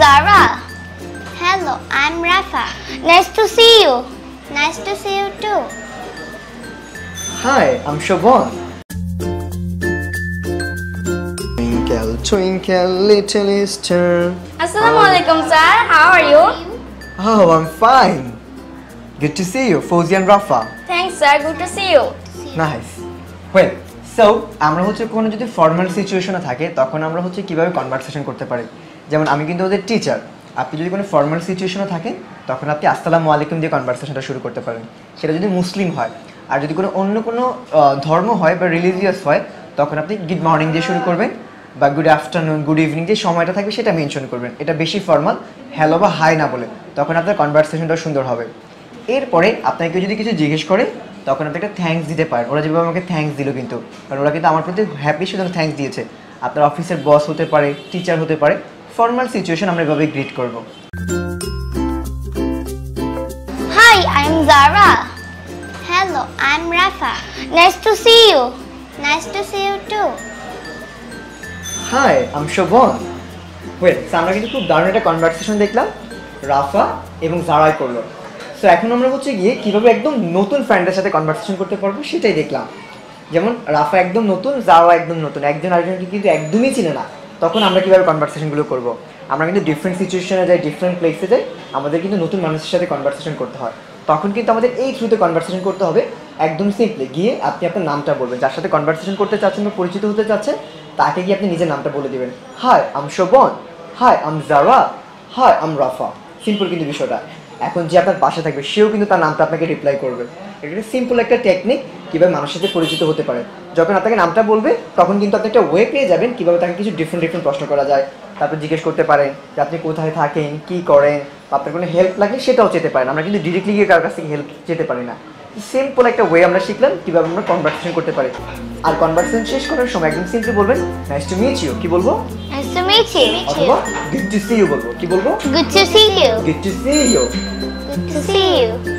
Zara. Hello, I'm Rafa. Nice to see you. Nice to see you too. Hi, I'm Siobhan. Twinkle, twinkle, little star. Assalamu alaikum, sir. How are you? Oh, I'm fine. Good to see you, Fauzi and Rafa. Thanks, sir. Good to see you. Nice. Well, so আমরা হচ্ছে কোনো যদি formal সিচুয়েশনে থাকে তখন আমরা হচ্ছে কীভাবে কনভারসেশন করতে পারি যেমন আমি কিন্তু ওদের টিচার আপনি যদি কোনো ফর্মাল সিচুয়েশনে থাকেন, তখন আপনি আসসালামু আলাইকুম দিয়ে কনভারসেশনটা শুরু করতে পারেন। সেটা যদি মুসলিম হয়। আর যদি কোনো অন্য কোনো ধর্ম হয় বা রিলিজিয়াস হয়, তখন আপনি গুড মর্নিং দিয়ে শুরু করবেন বা গুড আফটারনুন গুড ইভিনিং যে সময়টা থাকবে সেটা মেনশন করবেন। এটা বেশি ফর্মাল হ্যালো বা হাই না বলে। তখন আপনার কনভারসেশনটা সুন্দর হবে। এরপরে আপনাকে কেউ যদি কিছু জিজ্ঞেস করে, তখন আপনি একটা থ্যাঙ্কস দিতে পারেন। ওরা যেভাবে আমাকে থ্যাঙ্কস দিল কিন্তু। কারণ ওরা কিন্তু আমার প্রতি হ্যাপি শুধু থ্যাঙ্কস দিয়েছে। আপনার অফিসের বস হতে পারে টিচার হতে পারে। ফর্মাল সিচুয়েশন আমরা এভাবে গ্রিট করব Hi, I'm Zara. Hello, I'm Rafa. Nice to see you. Nice to see you too. Hi I'm Shovan well আমরা কিন্তু খুব দারুণ একটা কনভারসেশন দেখলাম রাফা এবং জারাই করল সো এখন আমরা হচ্ছে গিয়ে কীভাবে একদম নতুন ফ্রেন্ডের সাথে কনভারসেশন করতে পারব সেটাই দেখলাম যেমন রাফা একদম নতুন জারা একদম নতুন একজন আরেকজনকে কিন্তু একদমই চিনে না তখন আমরা কীভাবে কনভারসেশনগুলো করব? আমরা কিন্তু ডিফারেন্ট সিচুয়েশনে যাই ডিফারেন্ট প্লেসে যাই, আমাদের কিন্তু নতুন মানুষের সাথে কনভারসেশন করতে হয়। তখন কিন্তু আমাদের এই থ্রুতে কনভারসেশন করতে হবে একদম সিম্পলি গিয়ে আপনি আপনার নামটা বলবেন, যার সাথে কনভারসেশন করতে চাচ্ছেন বা পরিচিত হতে চাচ্ছেন, তাকে গিয়ে আপনি নিজের নামটা বলে দেবেন। Hi I'm Shovan hi I'm Zara hi I'm Rafa simple কিন্তু বিষয়টা। এখন যে আপনার পাশে থাকবে, সেও কিন্তু তার নামটা আপনাকে রিপ্লাই করবে। এটা সিম্পল একটা টেকনিক কীভাবে মানুষের সাথে পরিচিত হতে পারে। যখন আপনাকে নামটা বলবে, তখন কিন্তু আপনি একটা ওয়ে পেয়ে যাবেন কীভাবে তাকে কিছু ডিফারেন্ট ডিফারেন্ট প্রশ্ন করা যায়। তারপর জিজ্ঞেস করতে পারেন যে, আপনি কোথায় থাকেন? কী করেন? আপনার কোনো হেল্প লাগে, সেটাও চেতে পারেন। আমরা কিন্তু ডিরেক্টলি গিয়ে কারোর কাছ থেকে হেল্প চেতে পারি না। সিম্পল একটা ওয়ে আমরা শিখলাম কীভাবে আমরা কনভারসেশন করতে পারি। আর কনভারসেশন শেষ করার সময় একদম সিম্পলি বলবেন নাইস টু মিট ইউ কি বলব? নাইস টু মিট ইউ অথবা গুড টু সি ইউ বলব। কি বলব? Good to see you good to see you good to see you.